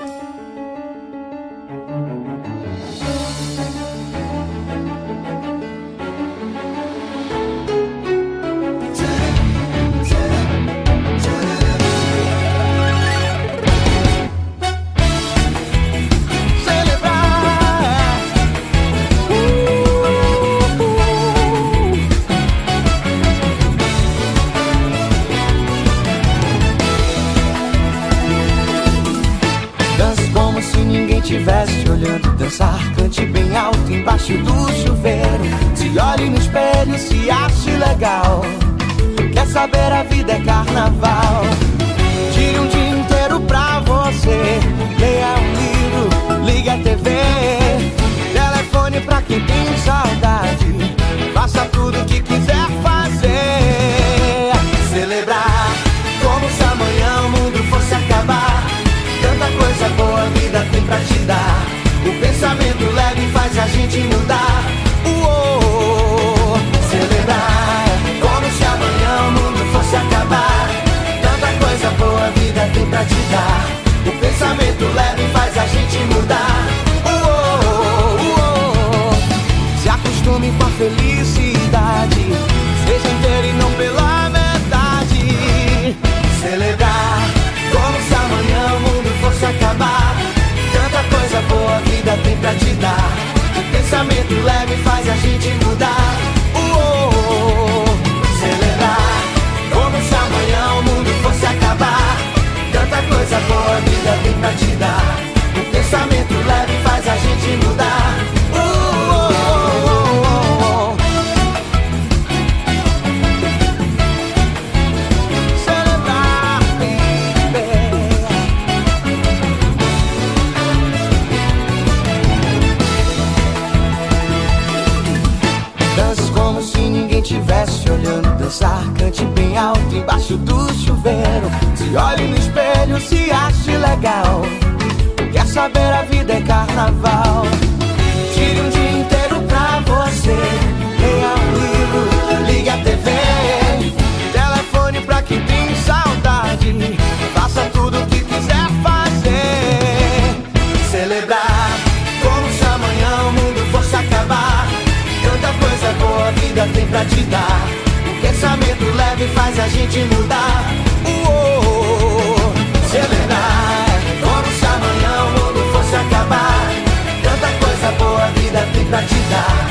Música estivesse olhando dançar, cante bem alto embaixo do chuveiro. Se olhe no espelho, se ache legal. Quer saber, a vida é carnaval. gente mudar. you. dançar, cante bem alto embaixo do chuveiro. Se olhe no espelho, se ache legal. Quer saber a vida é carnaval. pra te dar.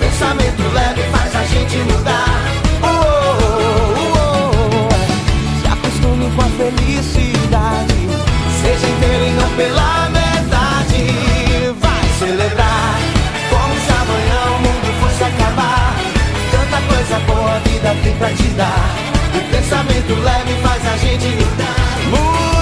Pensamento leve faz a gente mudar. Oh, oh, oh, se acostume com a felicidade. Seja inteiro e não pela metade. Vai celebrar. Como se amanhã o mundo fosse acabar. Tanta coisa boa a vida tem pra te dar. O pensamento leve faz a gente. Mudar.